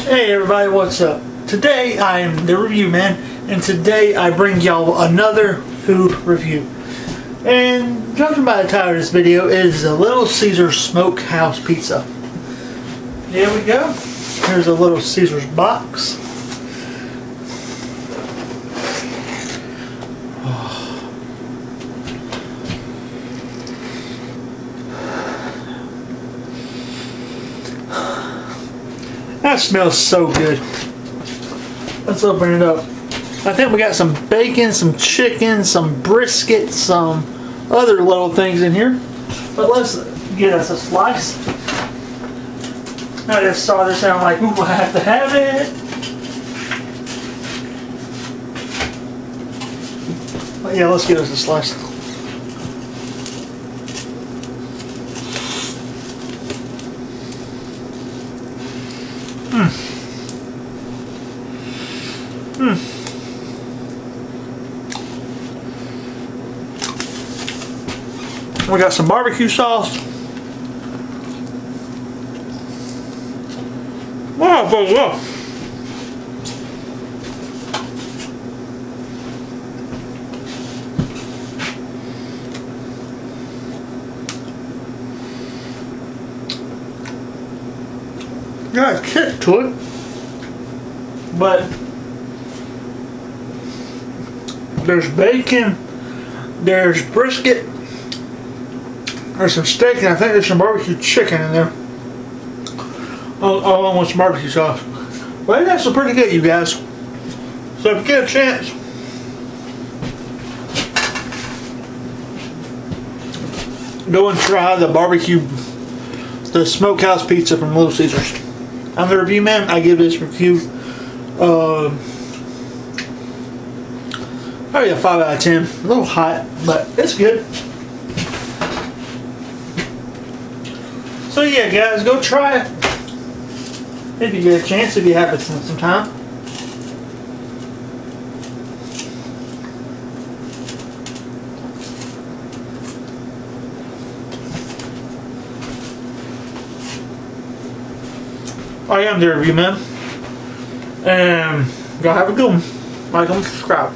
Hey everybody, what's up? Today I am the review man, and today I bring y'all another food review. And judging by the title of this video is a Little Caesars Smokehouse Pizza. There we go. Here's a Little Caesars box. That smells so good. Let's open it up. I think we got some bacon, some chicken, some brisket, some other little things in here. But let's get us a slice. I just saw this and I'm like, ooh, I have to have it. But yeah, let's get us a slice. We got some barbecue sauce. Wow, whoa, Got a kick to it, but there's bacon, there's brisket, there's some steak and I think there's some barbecue chicken in there. Along with some barbecue sauce. But that's pretty good, you guys. So if you get a chance, go and try the barbecue, the smokehouse pizza from Little Caesars. I'm the review man. I give this review uh, probably a 5 out of 10. A little hot, but it's good. So yeah, guys, go try it. If you get a chance, if you have it some, some time. Oh, I am the review man. And go have a good one. Like and subscribe.